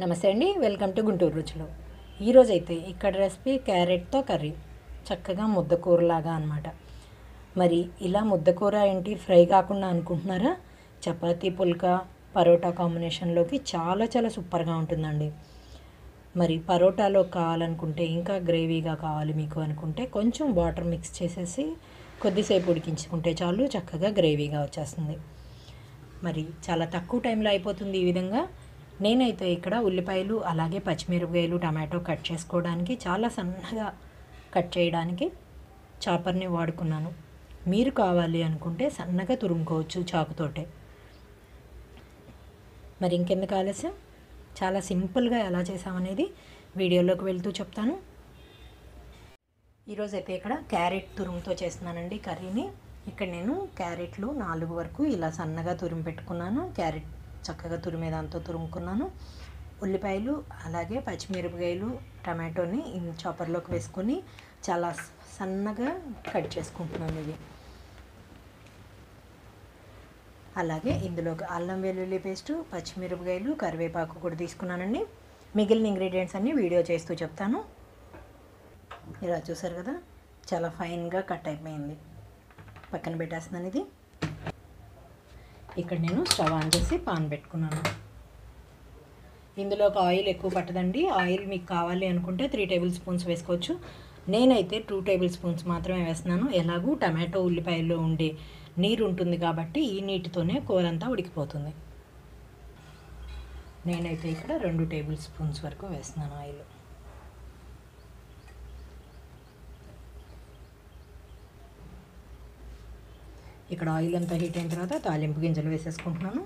నమస్తే అండి welcome to Guntur రుచులు. ఈరోజు అయితే ఇక్కడ రెసిపీ క్యారెట్తో కర్రీ. చక్కగా ముద్దకూరలాగా అనమాట మరి ఇలా ముద్దకూర ఏంటి ఫ్రై కాకుండా అనుకుంటున్నారా? చపాతీ పుల్కా పరోటా కాంబినేషన్లోకి చాలా చాలా సూపర్గా ఉంటుందండి. మరి పరోటాలో కావాలనుకుంటే ఇంకా గ్రేవీగా కావాలి మీకు అనుకుంటే కొంచెం వాటర్ మిక్స్ చేసేసి కొద్దిసేపు ఉడికించుకుంటే చాలు చక్కగా గ్రేవీగా వచ్చేస్తుంది. మరి చాలా తక్కువ టైంలో అయిపోతుంది ఈ విధంగా. నేనైతే ఇక్కడ ఉల్లిపాయలు అలాగే పచ్చిమిరపకాయలు టమాటో కట్ చేసుకోవడానికి చాలా సన్నగా కట్ చేయడానికి చాపర్ని వాడుకున్నాను. మీరు కావాలి అనుకుంటే సన్నగా తురుముకోవచ్చు చాకుతోటే. మరి ఇంకెందుకు ఆలస్యం? చాలా సింపుల్గా ఎలా చేసామనేది వీడియోలోకి వెళ్తూ చెప్తాను. ఈరోజు అయితే ఇక్కడ క్యారెట్ తురుముతో చేస్తున్నానండి కర్రీని. ఇక్కడ నేను క్యారెట్లు నాలుగు వరకు ఇలా సన్నగా తురిమి పెట్టుకున్నాను. క్యారెట్ చక్కగా తురిమే దాంతో తురుముకున్నాను. ఉల్లిపాయలు అలాగే పచ్చిమిరపకాయలు టమాటోని చాపర్లోకి వేసుకొని చాలా సన్నగా కట్ చేసుకుంటున్నాను ఇవి. అలాగే ఇందులోకి అల్లం వెల్లుల్లి పేస్టు పచ్చిమిరపకాయలు కరివేపాకు కూడా తీసుకున్నానండి. మిగిలిన ఇంగ్రీడియంట్స్ అన్నీ వీడియో చేస్తూ చెప్తాను. ఇలా చూసారు కదా చాలా ఫైన్గా కట్ అయిపోయింది. పక్కన పెట్టేస్తున్నాను ఇది. ఇక్కడ నేను స్టవ్ ఆన్ చేసి పాన్ పెట్టుకున్నాను. ఇందులో ఒక ఆయిల్ ఎక్కువ పట్టదండి. ఆయిల్ మీకు కావాలి అనుకుంటే త్రీ టేబుల్ స్పూన్స్ వేసుకోవచ్చు. నేనైతే టూ టేబుల్ స్పూన్స్ మాత్రమే వేస్తున్నాను. ఎలాగూ టమాటో ఉల్లిపాయల్లో ఉండే నీరు ఉంటుంది కాబట్టి ఈ నీటితోనే కూర అంతా ఉడికిపోతుంది. నేనైతే ఇక్కడ రెండు టేబుల్ స్పూన్స్ వరకు వేస్తున్నాను ఆయిల్. ఇక్కడ ఆయిల్ అంతా హీట్ అయిన తర్వాత తాలింపు గింజలు వేసేసుకుంటున్నాను.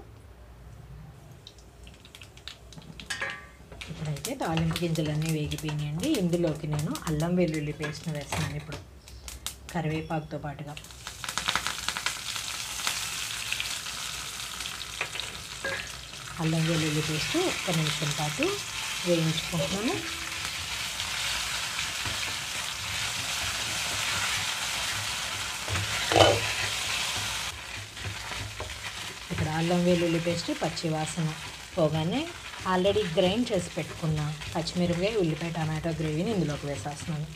ఇప్పుడైతే తాలింపు గింజలన్నీ వేగిపోయినాయండి. ఇందులోకి నేను అల్లం వెల్లుల్లి పేస్ట్ని వేస్తున్నాను ఇప్పుడు. కరివేపాకుతో పాటుగా. అల్లం వెల్లుల్లి పేస్ట్ ఒక్క నిమిషం పాటు వేయించుకుంటున్నాను ఇక్కడ అల్లం వెల్లుల్లి పేస్ట్ పచ్చివాసన పోగానే ఆల్రెడీ గ్రైండ్ చేసి పెట్టుకున్న పచ్చిమిరపకాయ ఉల్లిపాయ టమాటో గ్రేవీని ఇందులోకి వేసేస్తున్నాను.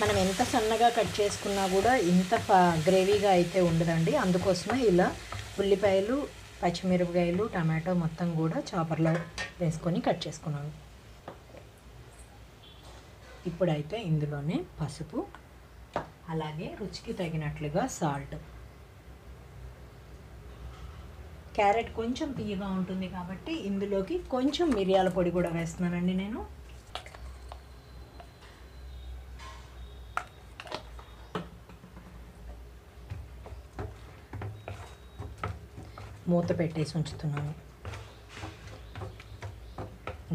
మనం ఎంత సన్నగా కట్ చేసుకున్నా కూడా ఇంత గ్రేవీగా అయితే ఉండదండి. అందుకోసమే ఇలా ఉల్లిపాయలు పచ్చిమిరపకాయలు టమాటో మొత్తం కూడా చాపర్లో వేసుకొని కట్ చేసుకున్నాను. ఇప్పుడైతే ఇందులోనే పసుపు అలాగే రుచికి తగినట్లుగా సాల్ట్. క్యారెట్ కొంచెం తీయగా ఉంటుంది కాబట్టి ఇందులోకి కొంచెం మిరియాల పొడి కూడా వేస్తున్నానండి నేను. మూత పెట్టేసి ఉంచుతున్నాను.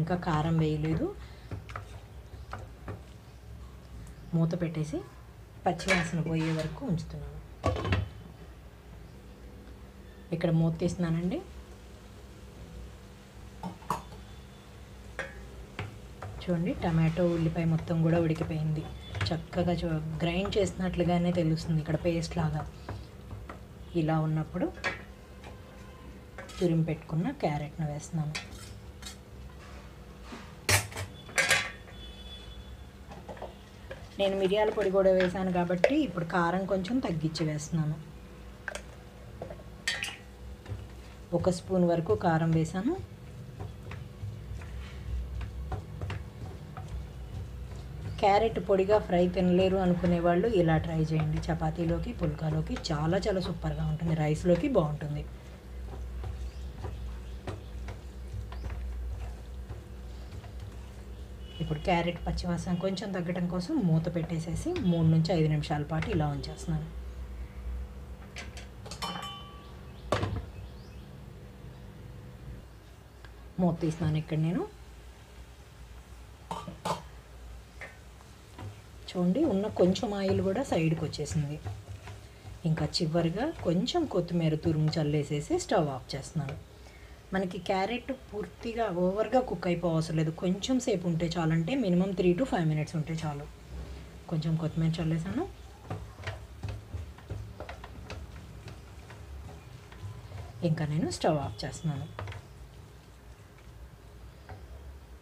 ఇంకా కారం వేయలేదు. మూత పెట్టేసి పచ్చివాసన పోయే వరకు ఉంచుతున్నాను. ఇక్కడ మూత తీస్తున్నానండి. చూడండి టమాటో ఉల్లిపాయ మొత్తం కూడా ఉడికిపోయింది. చక్కగా చూ గ్రైండ్ చేసినట్లుగానే తెలుస్తుంది ఇక్కడ పేస్ట్ లాగా. ఇలా ఉన్నప్పుడు తురిమి పెట్టుకున్న క్యారెట్ను వేస్తున్నాను. నేను మిరియాల పొడి కూడా వేసాను కాబట్టి ఇప్పుడు కారం కొంచెం తగ్గించి వేస్తున్నాను. ఒక స్పూన్ వరకు కారం వేసాను క్యారెట్ పొడిగా ఫ్రై తినలేరు అనుకునే వాళ్ళు ఇలా ట్రై చేయండి. చపాతీలోకి పుల్కాలోకి చాలా చాలా సూపర్గా ఉంటుంది. రైస్లోకి బాగుంటుంది. ఇప్పుడు క్యారెట్ పచ్చివాసన కొంచెం తగ్గడం కోసం మూత పెట్టేసేసి మూడు నుంచి ఐదు నిమిషాల పాటు ఇలా ఉంచేస్తున్నాను. మూత తీస్తున్నాను ఇక్కడ నేను. చూడండి ఉన్న కొంచెం ఆయిల్ కూడా సైడ్కి వచ్చేసింది. ఇంకా చివరిగా కొంచెం కొత్తిమీర తురుము చల్లేసేసి స్టవ్ ఆఫ్ చేస్తున్నాను. మనకి క్యారెట్ పూర్తిగా ఓవర్గా కుక్ అయిపోవసరం లేదు. కొంచెం సేపు ఉంటే చాలంటే minimum three to five minutes ఉంటే చాలు. కొంచెం కొత్తిమీర చల్లేసాను. ఇంకా నేను స్టవ్ ఆఫ్ చేస్తున్నాను.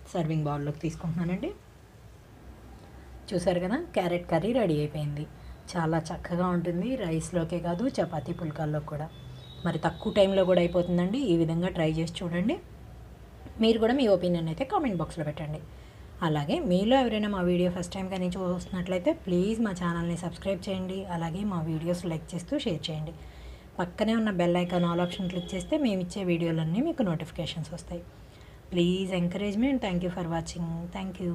సర్వింగ్ బౌల్లోకి తీసుకుంటున్నానండి. చూసారు కదా క్యారెట్ కర్రీ రెడీ అయిపోయింది. చాలా చక్కగా ఉంటుంది రైస్లోకే కాదు చపాతీ పుల్కాల్లో కూడా. మరి తక్కువ టైంలో కూడా అయిపోతుందండి. ఈ విధంగా ట్రై చేసి చూడండి. మీరు కూడా మీ ఒపీనియన్ అయితే కామెంట్ బాక్స్లో పెట్టండి. అలాగే మీలో ఎవరైనా మా వీడియో ఫస్ట్ టైం కానీ చూస్తున్నట్లయితే ప్లీజ్ మా ఛానల్ని సబ్స్క్రైబ్ చేయండి. అలాగే మా వీడియోస్ లైక్ చేస్తూ షేర్ చేయండి. పక్కనే ఉన్న bell icon all option click చేస్తే మేము ఇచ్చే వీడియోలన్నీ మీకు నోటిఫికేషన్స్ వస్తాయి. Please encouragement. Thank you for watching. Thank you.